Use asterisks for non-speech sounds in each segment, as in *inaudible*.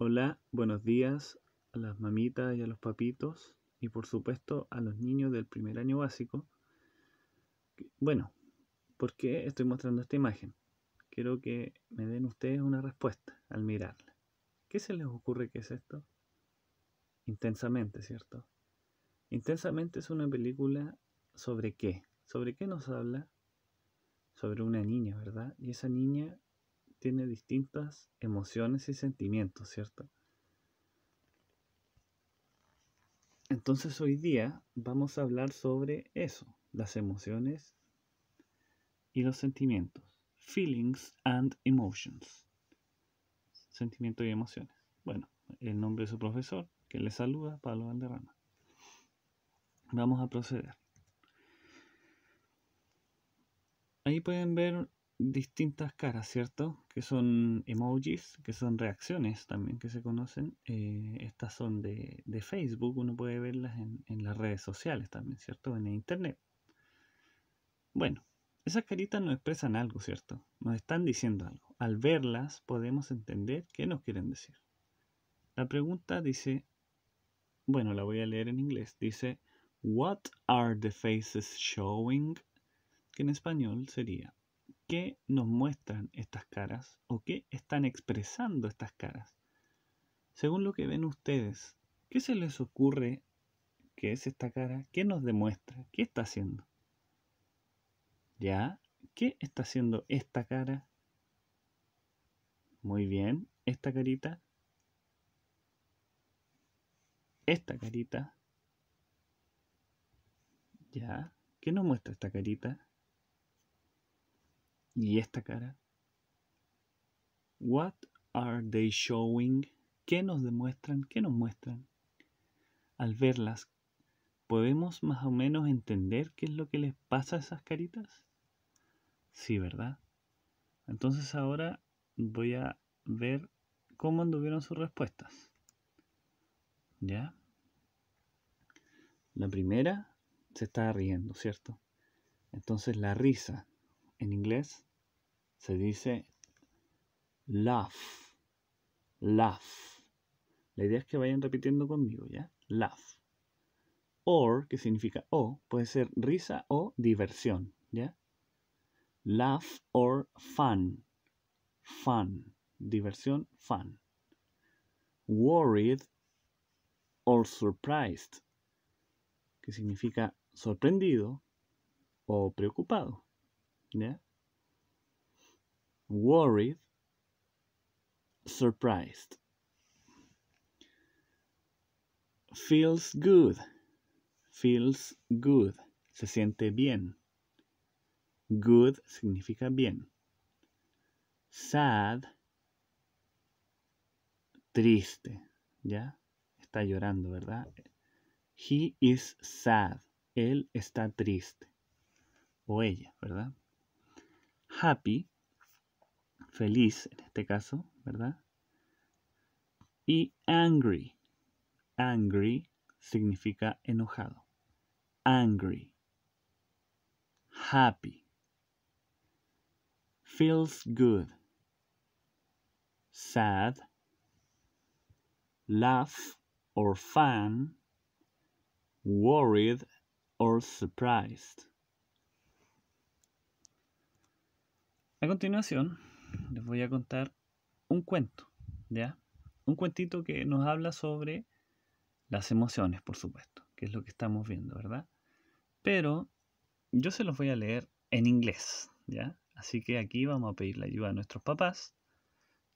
Hola, buenos días a las mamitas y a los papitos y por supuesto a los niños del primer año básico. Bueno, ¿por qué estoy mostrando esta imagen? Quiero que me den ustedes una respuesta al mirarla. ¿Qué se les ocurre que es esto? Intensamente, ¿cierto? Intensamente es una película sobre qué? ¿Sobre qué nos habla? Sobre una niña, ¿verdad? Y esa niña tiene distintas emociones y sentimientos, ¿cierto? Entonces hoy día vamos a hablar sobre eso, las emociones y los sentimientos. Feelings and emotions. Sentimientos y emociones. Bueno, el nombre de su profesor, que le saluda, Pablo Valderrama. Vamos a proceder. Ahí pueden ver distintas caras, ¿cierto? Que son emojis, que son reacciones también que se conocen. Eh, estas son de, Facebook, uno puede verlas en, en, las redes sociales también, ¿cierto? En el Internet. Bueno, esas caritas nos expresan algo, ¿cierto? Nos están diciendo algo. Al verlas podemos entender qué nos quieren decir. La pregunta dice, bueno, la voy a leer en inglés. Dice, What are the faces showing? Que en español sería, ¿Qué nos muestran estas caras o qué están expresando estas caras? Según lo que ven ustedes, ¿qué se les ocurre que es esta cara? ¿Qué nos demuestra? ¿Qué está haciendo? ¿Ya? ¿Qué está haciendo esta cara? Muy bien, esta carita. Esta carita. ¿Ya? ¿Qué nos muestra esta carita? ¿Y esta cara? What are they showing? ¿Qué nos demuestran? ¿Qué nos muestran? Al verlas, ¿podemos más o menos entender qué es lo que les pasa a esas caritas? Sí, ¿verdad? Entonces ahora voy a ver cómo anduvieron sus respuestas. ¿Ya? La primera se está riendo, ¿cierto? Entonces la risa en inglés se dice laugh, laugh. La idea es que vayan repitiendo conmigo, ¿ya? Laugh. Or, que significa o, puede ser risa o diversión, ¿ya? Laugh or fun. Fun. Diversión, fun. Worried or surprised, que significa sorprendido o preocupado, ¿ya? Worried, surprised. Feels good, feels good, se siente bien. Good significa bien. Sad, triste, ¿ya? Está llorando, ¿verdad? He is sad, él está triste. O ella, ¿verdad? Happy, feliz en este caso, ¿verdad? Y angry. Angry significa enojado. Angry. Happy. Feels good. Sad. Laugh or fun. Worried or surprised. A continuación, les voy a contar un cuento, ¿ya? Un cuentito que nos habla sobre las emociones, por supuesto, que es lo que estamos viendo, ¿verdad? Pero yo se los voy a leer en inglés, ¿ya? Así que aquí vamos a pedir la ayuda a nuestros papás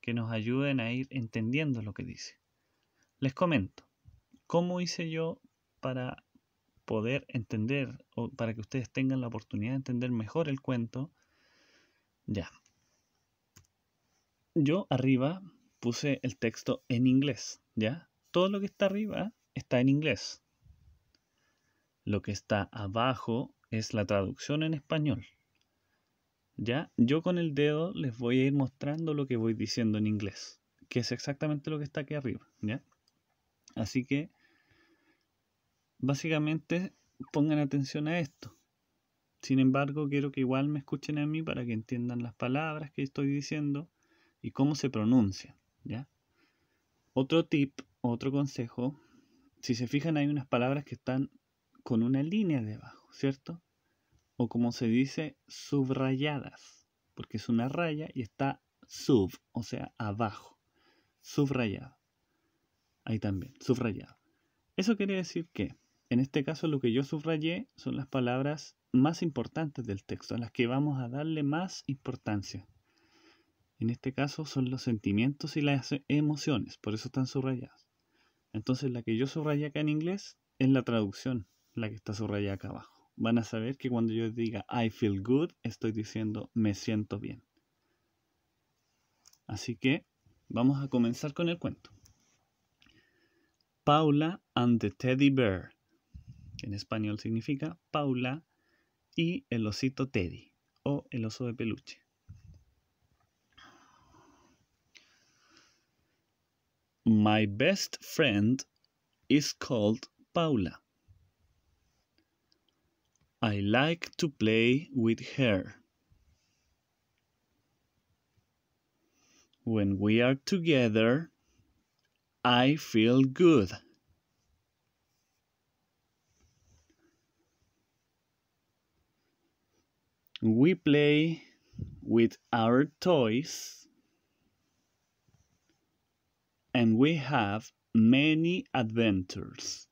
que nos ayuden a ir entendiendo lo que dice. Les comento, ¿cómo hice yo para poder entender o para que ustedes tengan la oportunidad de entender mejor el cuento? Ya, yo arriba puse el texto en inglés, ¿ya? Todo lo que está arriba está en inglés. Lo que está abajo es la traducción en español. ¿Ya? Yo con el dedo les voy a ir mostrando lo que voy diciendo en inglés, que es exactamente lo que está aquí arriba, ¿ya? Así que, básicamente, pongan atención a esto. Sin embargo, quiero que igual me escuchen a mí para que entiendan las palabras que estoy diciendo y cómo se pronuncia, ¿ya? Otro tip, otro consejo, si se fijan hay unas palabras que están con una línea debajo, ¿cierto? O como se dice, subrayadas, porque es una raya y está sub, o sea, abajo, subrayado. Ahí también, subrayado. Eso quiere decir que, en este caso, lo que yo subrayé son las palabras más importantes del texto, a las que vamos a darle más importancia. En este caso son los sentimientos y las emociones, por eso están subrayadas. Entonces la que yo subrayé acá en inglés es la traducción, la que está subrayada acá abajo. Van a saber que cuando yo diga I feel good, estoy diciendo me siento bien. Así que vamos a comenzar con el cuento. Paula and the Teddy Bear, en español significa Paula y el osito Teddy o el oso de peluche. My best friend is called Paula. I like to play with her. When we are together, I feel good. We play with our toys and we have many adventures.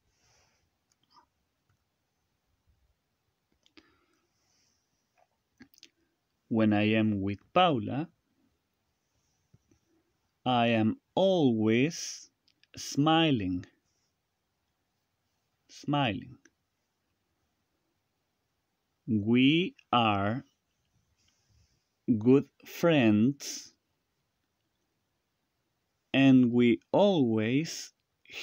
When I am with Paula, I am always smiling. Smiling. We are good friends and we always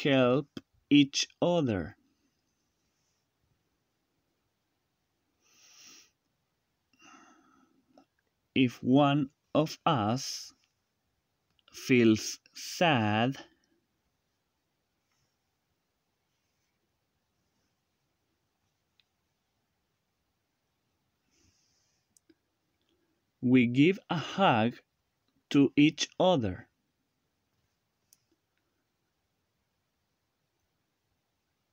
help each other. If one of us feels sad, we give a hug to each other.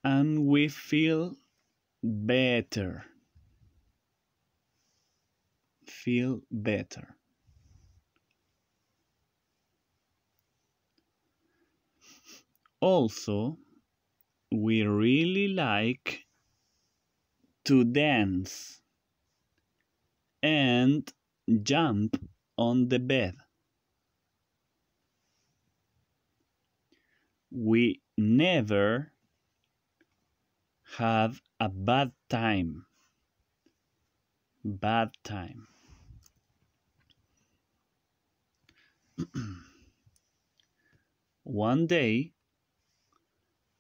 And we feel better. Feel better. Also, we really like to dance and jump on the bed. We never have a bad time. Bad time. One day,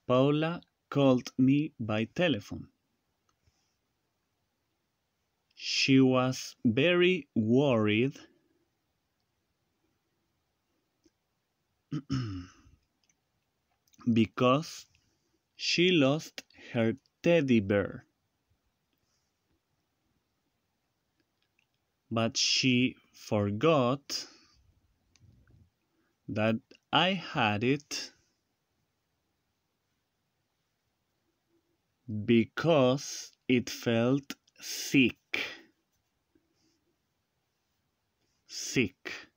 Paula called me by telephone. She was very worried *clears throat* because she lost her teddy bear. But she forgot that I had it because it felt sick. Sick.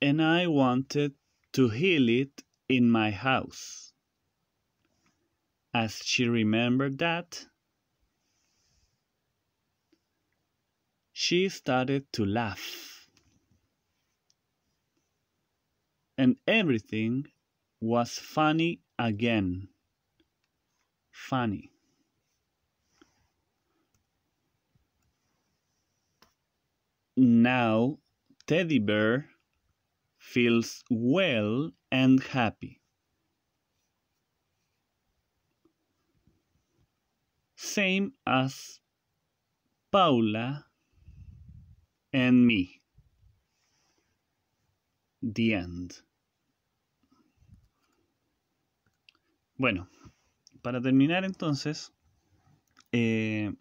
And I wanted to heal it in my house. As she remembered that, she started to laugh. And everything was funny again. Funny. Now Teddy Bear feels well and happy. Same as Paula and me. The end. Bueno, para terminar entonces, eh,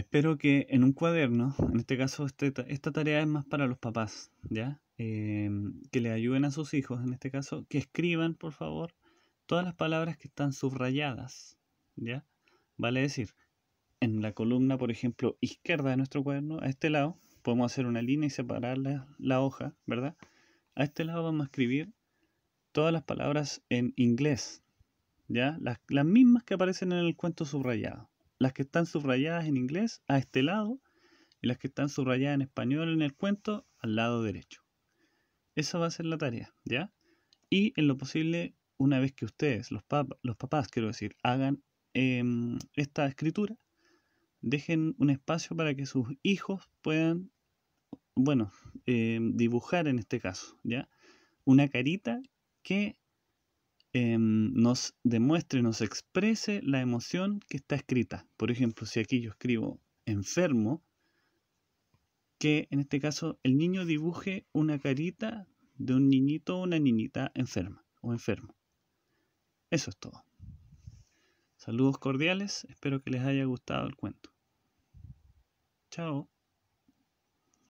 Espero que en un cuaderno, en este caso este esta tarea es más para los papás, ¿ya? Em, que le ayuden a sus hijos, en este caso, que escriban, por favor, todas las palabras que están subrayadas, ¿ya? Vale decir, en la columna, por ejemplo, izquierda de nuestro cuaderno, a este lado, podemos hacer una línea y separar la, hoja, ¿verdad? A este lado vamos a escribir todas las palabras en inglés, ¿ya? Las, las mismas que aparecen en el cuento subrayado las que están subrayadas en inglés a este lado y las que están subrayadas en español en el cuento al lado derecho. Esa va a ser la tarea, ¿ya? Y en lo posible, una vez que ustedes, los, los papás, quiero decir, hagan em, esta escritura, dejen un espacio para que sus hijos puedan, bueno, em, dibujar en este caso, ¿ya? Una carita que Em, nos demuestre, nos exprese la emoción que está escrita. Por ejemplo, si aquí yo escribo enfermo, que en este caso el niño dibuje una carita de un niñito o una niñita enferma o enfermo. Eso es todo. Saludos cordiales, espero que les haya gustado el cuento. Chao.